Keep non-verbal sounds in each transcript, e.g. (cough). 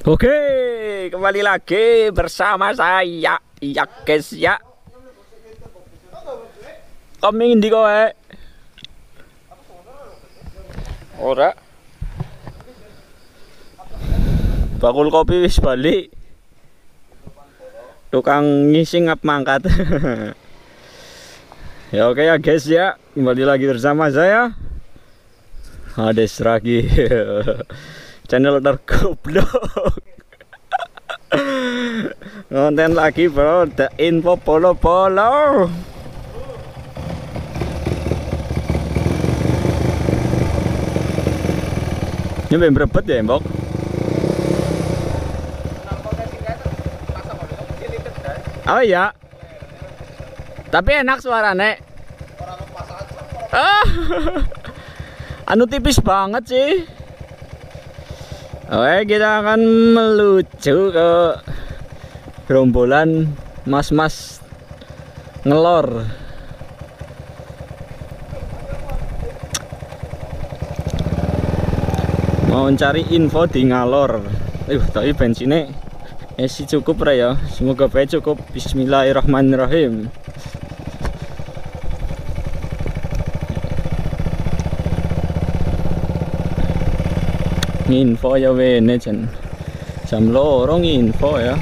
Oke, kembali lagi bersama saya. Iya guys ya. Kami di kowe. Ora. Bakul kopi wis balik. Tukang ngising ngap mangkat. (laughs) ya oke ya guys ya, kembali lagi bersama saya. Hades lagi. (laughs) channel tergoblok konten (laughs) lagi bro. The info polo polo ini belum berebet ya mbok? Oh iya. Tapi enak suaranya ah. (laughs) Anu tipis banget sih Oke kita akan melucu ke gerombolan mas-mas ngelor. Mau cari info di ngalor. Uh tapi bensinnya ya sih cukup ya. Semoga baik cukup. Bismillahirrahmanirrahim info ya wene jan jam lorong info ya.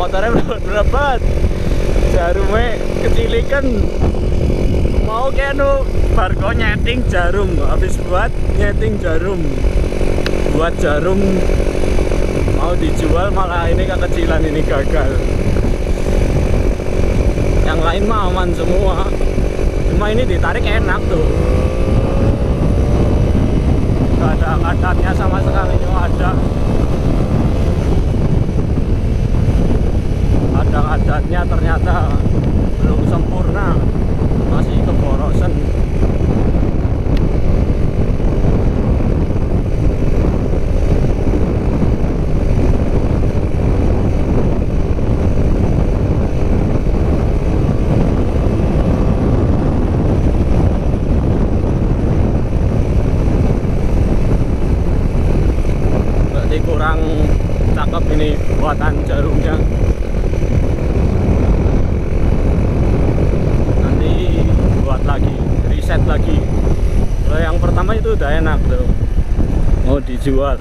Motornya (laughs) berat-berat jarumnya kecilikan mau kenu barco nyeting jarum. Habis buat nyeting jarum. Buat jarum. Mau dijual malah ini kekecilan ini gagal. Yang lain mah aman semua. Cuma ini ditarik enak tuh. Gak ada kadarnya sama sekali cuma ada. Ada adatnya ternyata belum sempurna keborosan berarti kurang cakep ini buatan jarumnya nanti buat lagi reset lagi kalau yang pertama itu udah enak tuh mau dijual.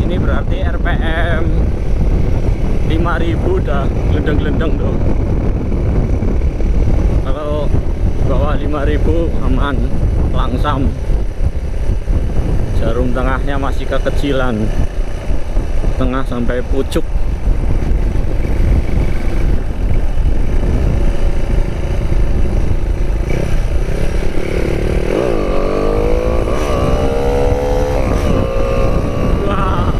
Ini berarti RPM 5000 udah gelendeng-gelendeng tuh kalau bawah 5000 aman langsam. Jarum tengahnya masih kekecilan. Tengah sampai pucuk Wah.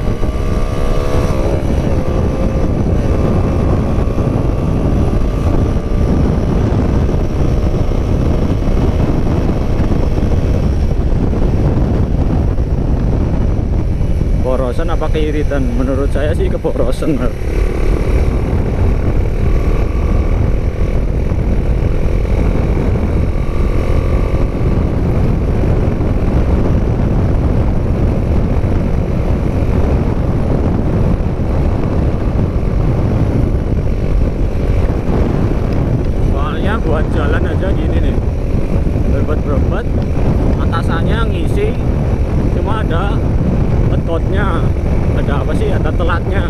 Borosan apa keiritan? Menurut saya sih keborosan. Mas. Soalnya buat jalan aja gini nih. Berbet-berbet atasannya ngisi cuma ada petotnya ada apa sih? Ada telatnya.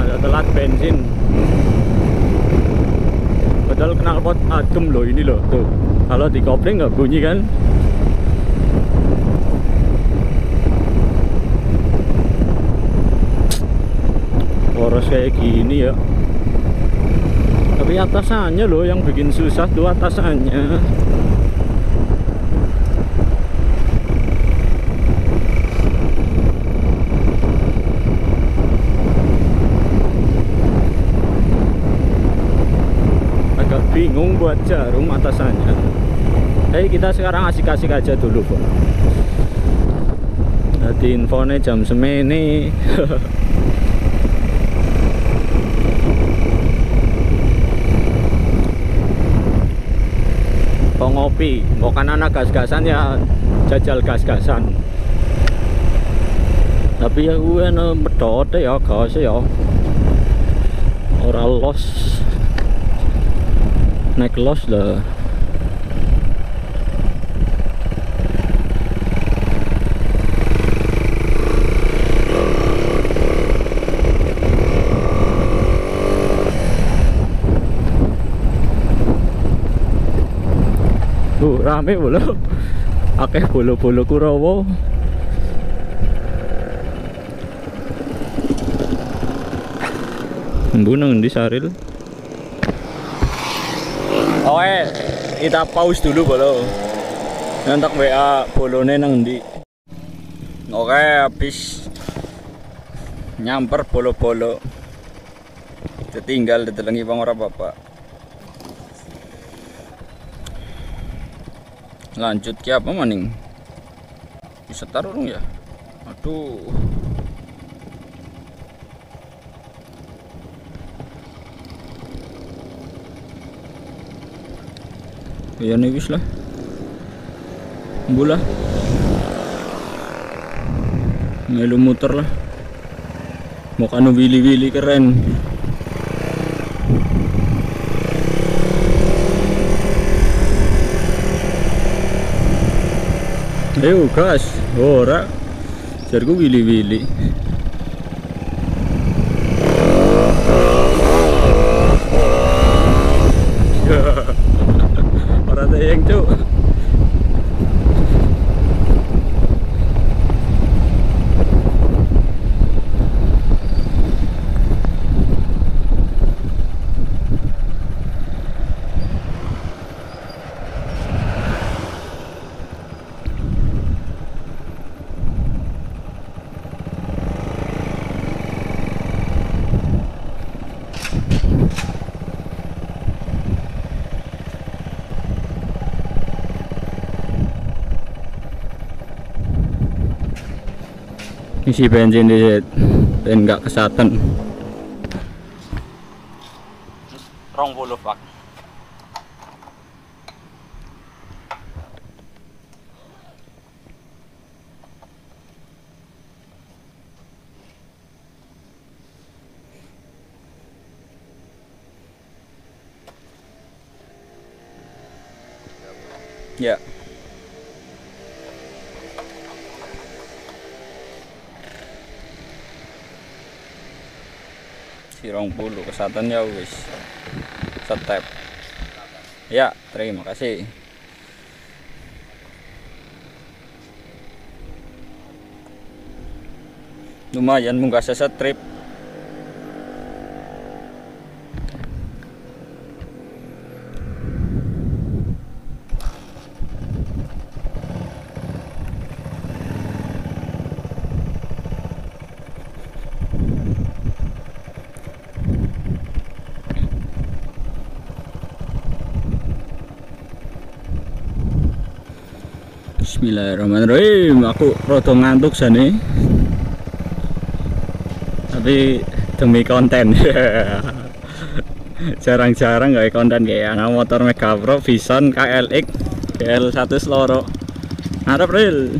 Ada telat bensin. Padahal knalpot adem loh ini loh. Tuh. Kalau di kopling nggak bunyi kan? Poros kayak gini ya. Tapi atasannya loh yang bikin susah tuh atasannya jarum buat jarum atasannya. Hey kita sekarang asik-asik aja dulu Bang Jadi infonya jam semeni (laughs) Mau ngopi, mau kan anak gas-gasan ya jajal gas-gasan. Tapi ya gue medot ya gas ya. Ora los naik los lah Uh, rame bulu. (laughs) Akeh bulu-bulu Kurawa. Embunang di Saril. Oke, kita pause dulu bolo. Nanti WA bolone nang di. Oke, habis nyamper bolo-bolo. Tertinggal ditelengi bang ora bapak. Lanjut ke apa maning? Bisa taruh dong ya? Aduh. Ya nih wis lah. Bulah Melu muter lah. Mau kanu wili-wili keren. Ayo gas. Ora. Jarku wili-wili. Ora tayang cuk isi bensin di dan nggak kesatan rong puluh pak ya sirong puluh kesatan ya wis. Step. Ya terima kasih. Lumayan munggah setrip Bismillahirrahmanirrahim. Aku rada ngantuk sane tapi demi konten. (laughs) Jarang-jarang gak konten kayak anak motor Mega Pro Vision KLX GL1 seloro. Ngarep real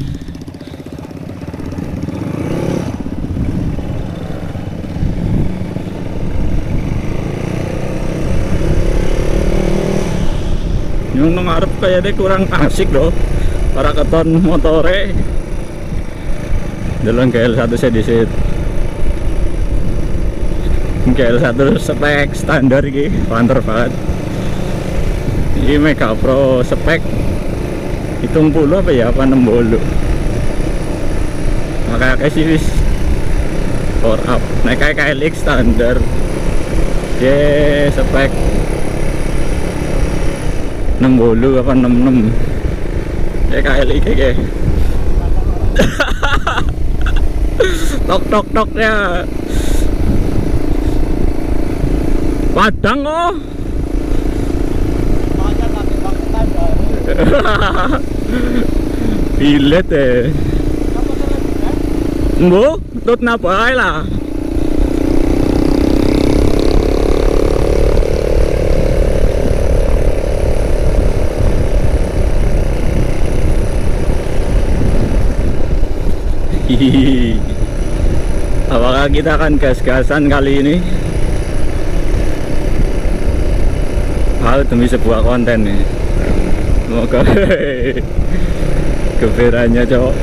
yang ngarep kayaknya kurang asik loh para keton motore dalam GL1 sedisit GL1 spek standar ini panter banget. Ini Mega Pro spek. Hitung puluh apa ya? Apa 60 makanya kayak sih wis. Power up. Naik kayak KLX standar. Ye spek. 60 apa 66 kayak KLX kayak tok tok toknya padang oh Pilit eh. Mbo, tut na pa lah. Apakah kita akan gas-gasan kali ini? Hal demi sebuah konten nih. Semoga (laughs) keberannya cowok.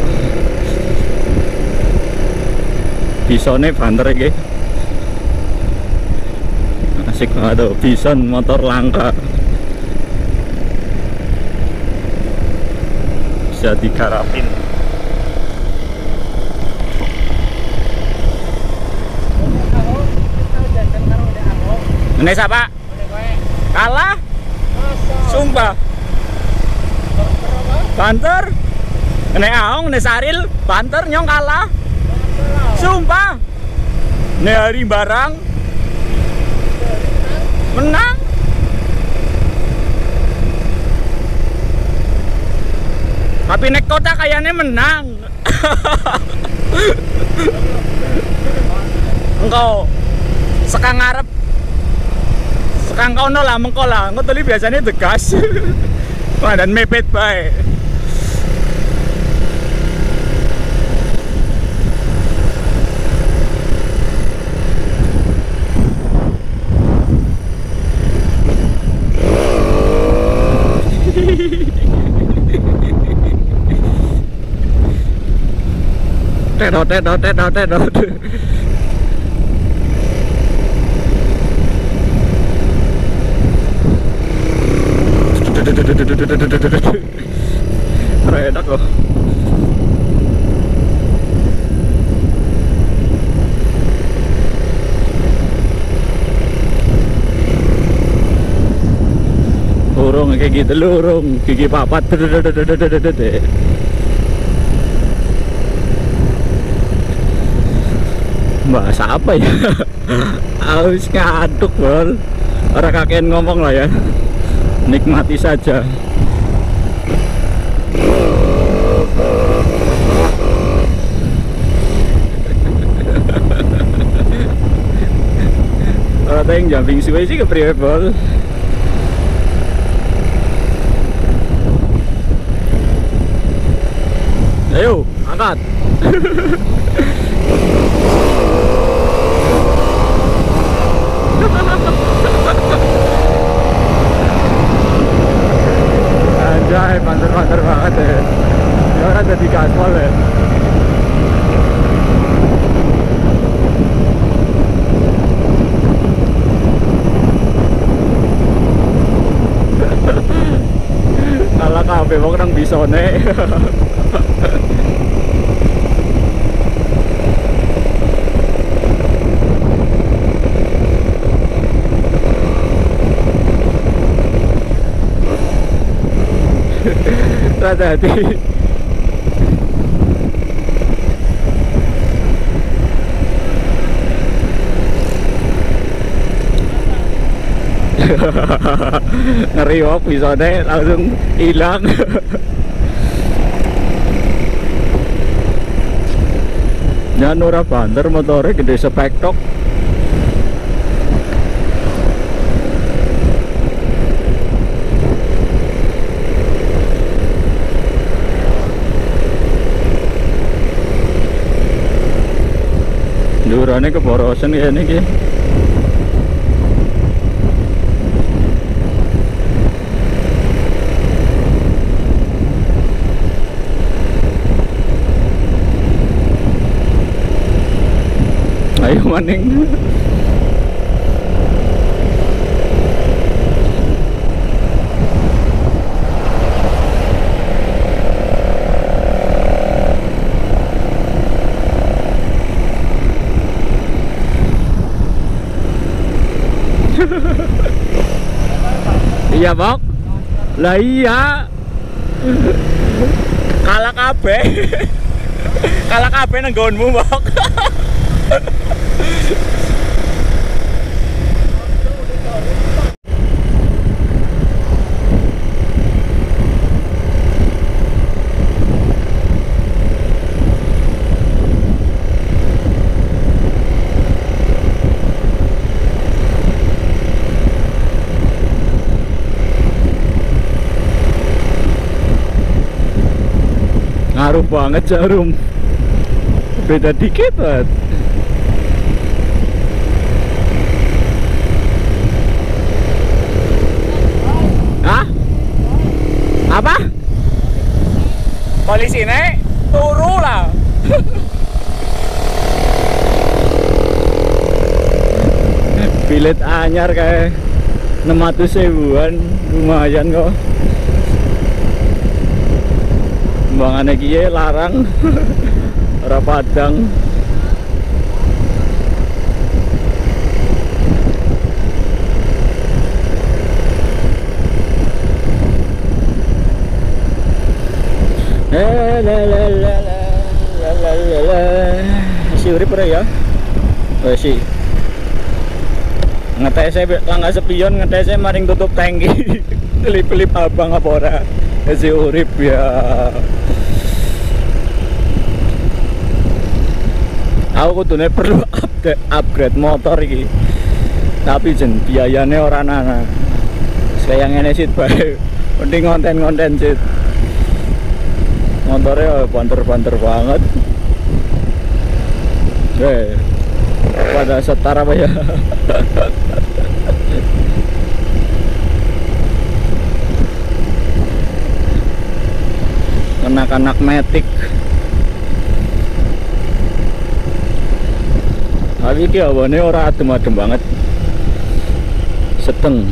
Bisonnya banter ya Asik banget tuh, bison motor langka. Bisa digarapin. Ini siapa? Kalah? Sumpah. Banter? Ini aong, ini saril, banter nyong kalah. Sumpah. Ini hari barang. Menang. Tapi nek kota kayaknya menang. (laughs) Engkau sekang ngarep sekang kono lah mengko lah. Engko tadi biasanya tegas (laughs) Wah, dan mepet bae. (laughs) Tedot, tedot, tedot, tedot. Enak loh. Lurung kayak gitu lurung. Gigi papat. Bahasa apa ya? (laughs) Harus ngaduk bol. Orang kakek ngomong lah ya nikmati saja. Kalau yang jumping suwe sih kepriwe bol. Ayo, angkat (laughs) Anjay, banter-banter banget ya Ya orang jadi gaspol ya (laughs) Kalah kabeh wong nang bisone (laughs) hati-hati (laughs) ngeriok bisanya langsung hilang. (laughs) Jangan ora banter motornya gede spektok Durane keborosan ya ini ki. Ayo maning. Bok. Lah iya. Kalah kabeh. Kalah kabeh nang Bok. Ngaruh banget jarum beda dikit banget Hah? Apa? Polisi nek turu lah. Bilet anyar kayak 600 ribuan lumayan kok. kembangannya kiye larang (laughs) ora padang. Si urip ora ya? Wes si. Ngetese langga sepion ngetese maring tutup tangki pelip-pelip (laughs) abang apa ora? Si urip ya. Aku kudune perlu upgrade, upgrade motor iki. Tapi jen biayane ora nana. Saya ngene sih bae. Mending konten-konten sih motornya banter-banter banget eh pada setara apa ya anak-anak metik tapi ini awane ora adem-adem banget. Seteng.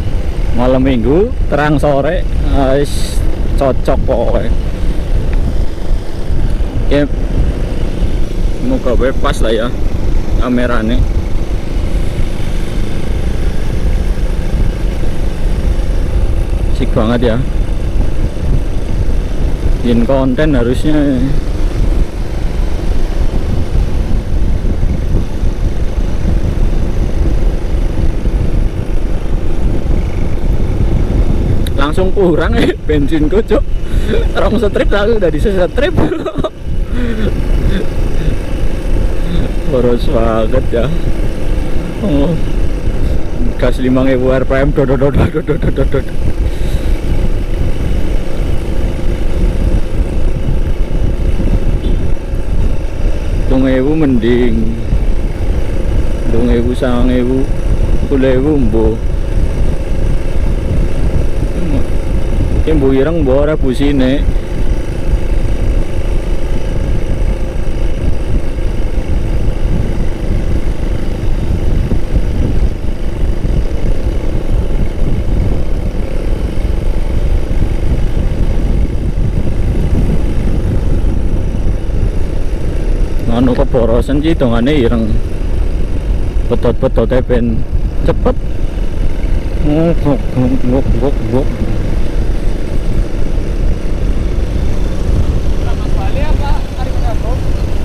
Malam minggu terang sore guys cocok pokoknya ya. Muka gue pas lah ya kameranya sik banget ya. Bikin konten harusnya langsung kurang eh bensin cok orang strip langsung udah bisa strip boros banget ya. Oh. gas 5000 rpm dododododododododod mending. Tung ewu sang ewu puluh ewu ini bu ireng mbok ora busine. anu keborosan sih dongane ireng. Betot betot ben cepet. Ngok ngok ngok ngok ngok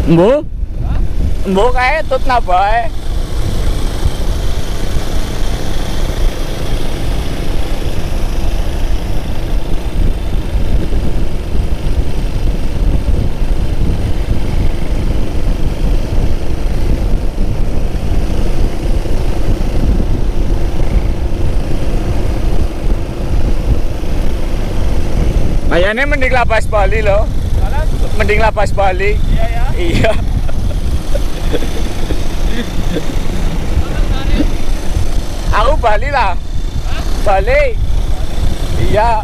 Mbo? Mbo kae tut nabae. Kayaknya mending lapas Bali loh. Mending lapas Bali. Iya ya. Iya. Aku Bali lah. Bali. Iya.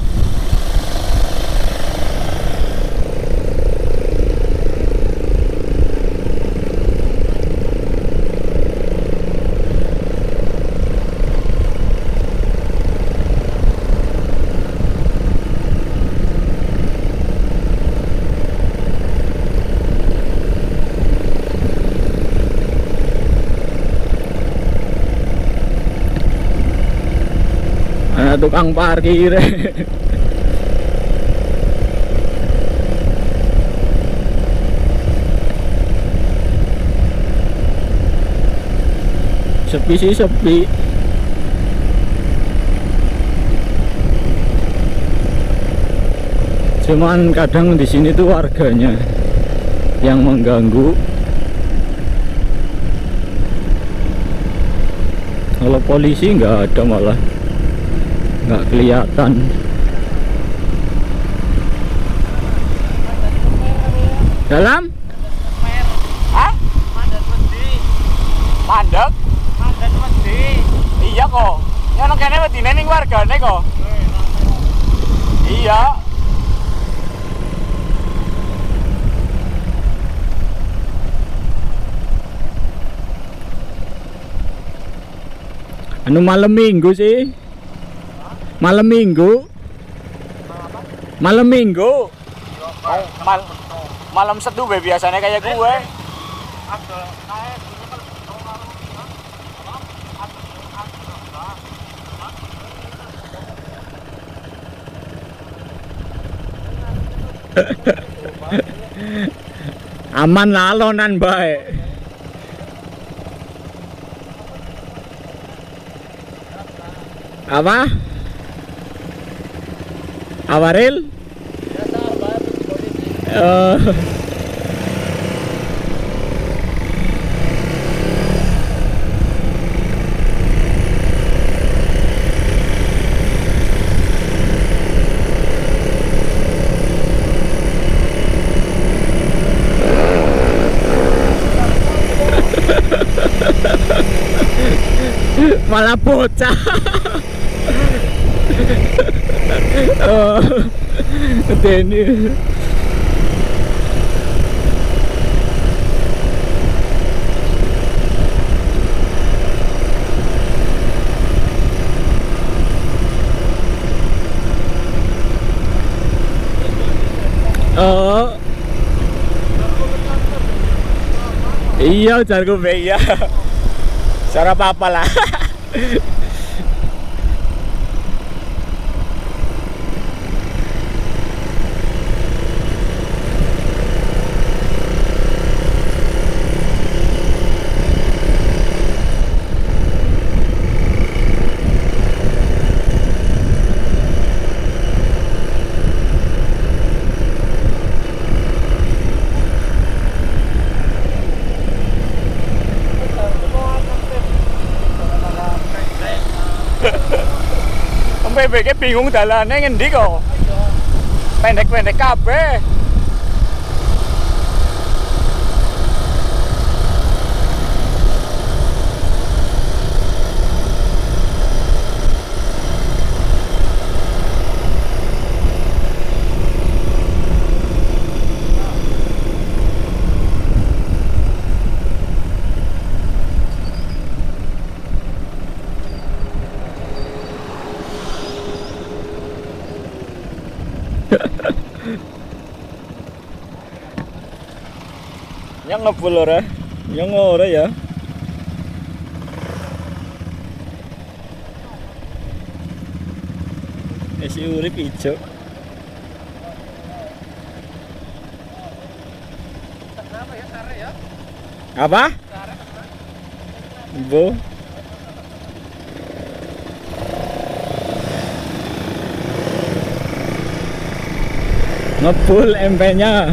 Ada tukang parkir. (laughs) sepi sih sepi. Cuman kadang di sini tuh warganya yang mengganggu. Kalau polisi nggak ada malah nggak kelihatan Dalam? Hah? Mandat wedi. Mandek? Mandat wedi. Iya kok. Ya nang kene wedine ning wargane kok. Iya. Anu malam minggu sih? Malam minggu? Malam minggu? Oh, mal malam setu be biasanya kayak gue. Ada naik ini kan Aman lah (laughs) alonan baik. Apa? Awaril? Eh, (laughs) malah bocah. (laughs) oh, Denny. Oh. Iya, jarku be iya. Cara apa-apa lah. (laughs) PBK bingung dalane ngendi kok. Pendek-pendek kabeh. Yang ngebul ora? Yang ora ya. Esi urip ijo. Apa? Bu. Ngebul MP-nya.